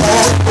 love.